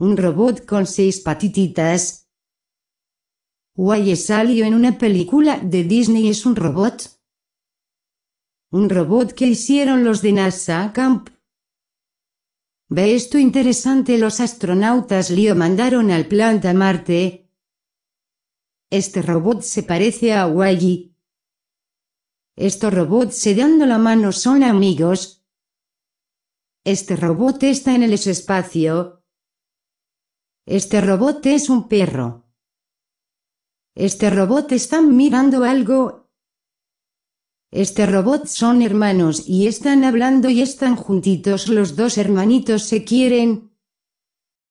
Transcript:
Un robot con seis patititas. Guay salió en una película de Disney es un robot. Un robot que hicieron los de NASA Camp. Ve esto interesante los astronautas lo mandaron al planeta Marte. Este robot se parece a Wally. Estos robots se dando la mano son amigos. Este robot está en el espacio. Este robot es un perro. Este robot está mirando algo. Este robot son hermanos y están hablando y están juntitos los dos hermanitos se quieren.